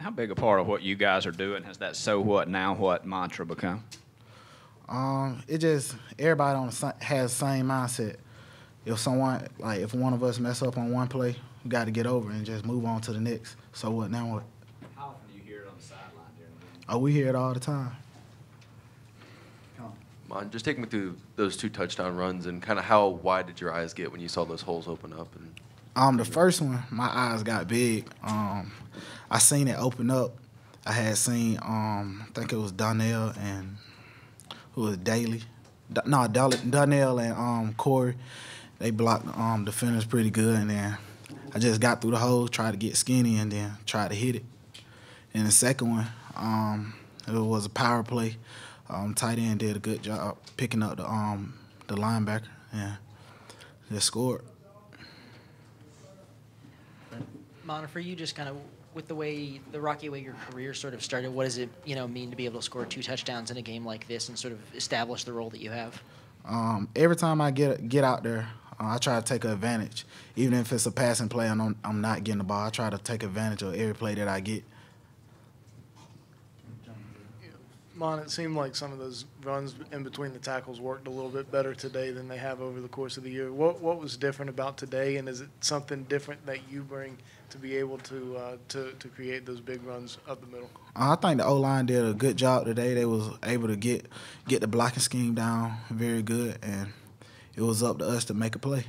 How big a part of what you guys are doing has that "so what now what" mantra become? Um, it just everybody on the sa- has the same mindset. If someone like if one of us mess up on one play, we got to get over and just move on to the next. So what now what? How often do you hear it on the sideline during the game? Oh, we hear it all the time. Mon, just take me through those two touchdown runs and kind of how wide did your eyes get when you saw those holes open up? And Um, the first one, my eyes got big. Um, I seen it open up. I had seen, um, I think it was Donell and who was Daley. D- no, Dal- Donell and um, Cory. They blocked um, defenders pretty good, and then I just got through the hole, tried to get skinny, and then tried to hit it. And the second one, um, it was a power play. Um, tight end did a good job picking up the um, the linebacker, and just scored. Mona, for you, just kind of with the way the rocky way your career sort of started, what does it you know mean to be able to score two touchdowns in a game like this and sort of establish the role that you have? Um, every time I get get out there, uh, I try to take advantage. Even if it's a passing play and I'm, I'm not getting the ball, I try to take advantage of every play that I get. Mon, it seemed like some of those runs in between the tackles worked a little bit better today than they have over the course of the year. What what was different about today, and is it something different that you bring to be able to uh, to to create those big runs up the middle? I think the O line did a good job today. They was able to get get the blocking scheme down very good, and it was up to us to make a play.